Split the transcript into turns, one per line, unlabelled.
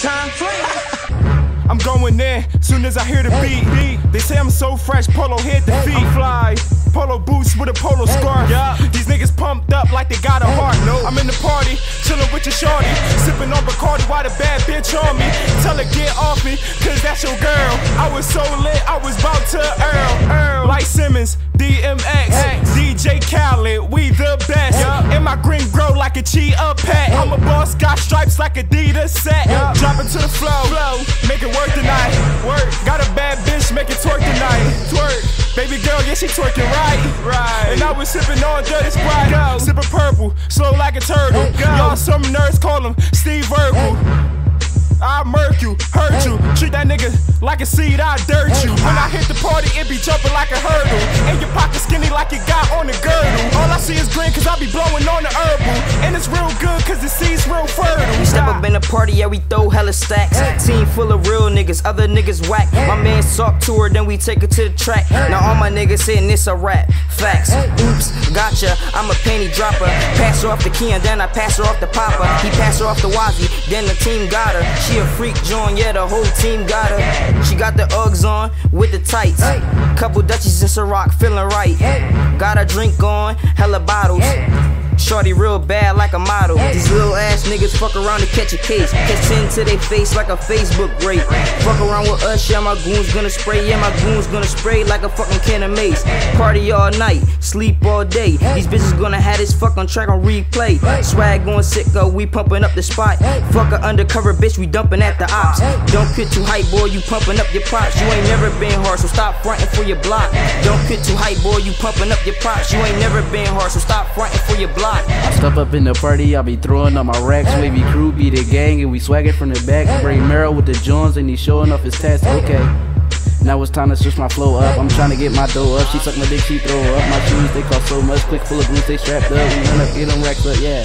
time.
I'm going in, soon as I hear the beat. They say I'm so fresh, polo head to feet. I'm fly, polo boots with a polo scarf. These niggas pumped up like they got a heart. No. I'm in the party, chillin' with your shorty. Sippin' on Bacardi while the bad bitch on me. Tell her get off me, cause that's your girl. I was so lit, I was about to Earl. Earl. Like Simmons, DMX, DJ Khaled, we the best. In my green grow like a chia pet. I'm a boss, got stripes like Adidas set. Drop it to the flow, make it work tonight. Work, got a bad bitch, make it twerk tonight. Twerk, baby girl, yeah she twerking right. Right. And I was sipping on dirty sprite, sipping purple, slow like a turtle. Y'all some nerds call him Steve Urkel. I murk you, hurt you, treat that nigga like a seed, I dirt you. When I hit the party, it be jumping like a hurdle. And your pocket skinny like it got on the girdle. All I see is green cause I be blowing on the It's real good cause the seed's real fertile.
We step up in the party, yeah, we throw hella stacks. Team full of real niggas, other niggas whack. My man talk to her, then we take her to the track. Now all my niggas saying this a rap. Facts. Oops, gotcha. I'm a penny dropper. Pass her off the key and then I pass her off the popper. He pass her off the Wazzy, then the team got her. She a freak joint, yeah, the whole team got her. She got the Uggs on with the tights. Couple Dutchies in Ciroc, feeling right. Got a drink on, hella bottles. Shorty real bad like a model. These little ass niggas fuck around to catch a case. Catch 10 to their face like a Facebook rape. Fuck around with us, yeah, my goons gonna spray. Yeah, my goons gonna spray like a fucking can of mace. Party all night, sleep all day. These bitches gonna have this fuck on track on replay. Swag going sick, sicko, we pumping up the spot. Fuck a undercover bitch, we dumping at the ops. Don't get too hype, boy, you pumping up your props. You ain't never been hard, so stop fronting for your block. Don't get too hype, boy, you pumping up your props. You ain't never been hard, so stop fronting for your block.
I step up in the party, I be throwing up my racks. Wavy crew be the gang, and we swaggin' from the back. Bring Merrill with the Jones, and he showing off his tats. Okay. Now it's time to switch my flow up. I'm trying to get my dough up. She suck my dick, she throw up. My shoes, they cost so much. Click full of glue, they strapped up. We run up, get them racks up, yeah.